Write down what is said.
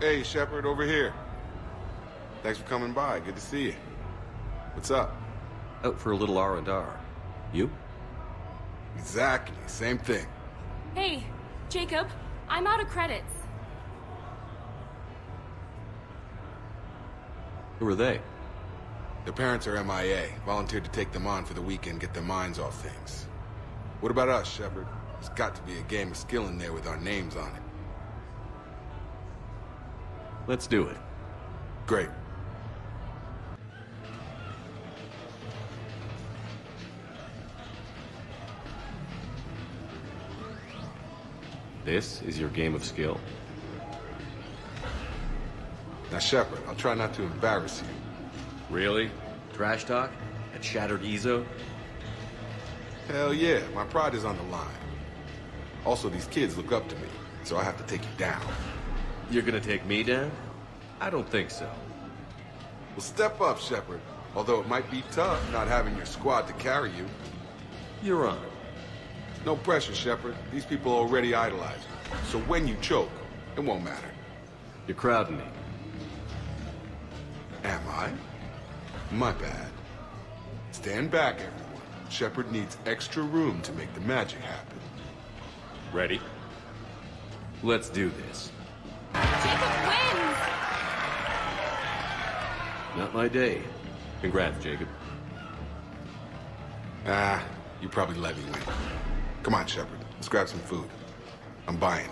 Hey, Shepard, over here. Thanks for coming by. Good to see you. What's up? Out for a little R&R. You? Exactly. Same thing. Hey, Jacob, I'm out of credits. Who are they? Their parents are MIA. Volunteered to take them on for the weekend, get their minds off things. What about us, Shepard? There's got to be a game of skill in there with our names on it. Let's do it. Great. This is your game of skill. Now, Shepard, I'll try not to embarrass you. Really? Trash talk? At Shattered Eezo? Hell yeah, my pride is on the line. Also, these kids look up to me, so I have to take you down. You're gonna take me down? I don't think so. Well, step up, Shepard. Although it might be tough not having your squad to carry you. You're on. No pressure, Shepard. These people already idolize you. So when you choke, it won't matter. You're crowding me. Am I? My bad. Stand back, everyone. Shepard needs extra room to make the magic happen. Ready? Let's do this. Jacob wins! Not my day. Congrats, Jacob. Ah, you probably let me win. Come on, Shepard. Let's grab some food. I'm buying.